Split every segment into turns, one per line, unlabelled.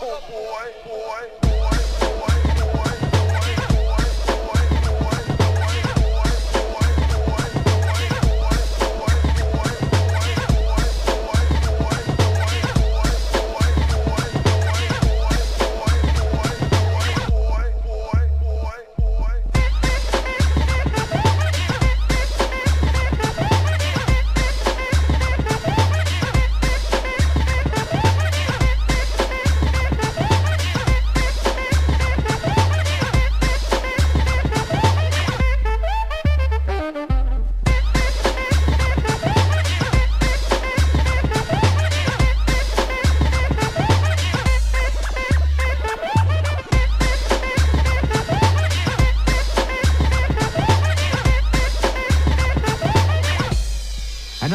Oh boy, boy, boy.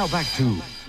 now back to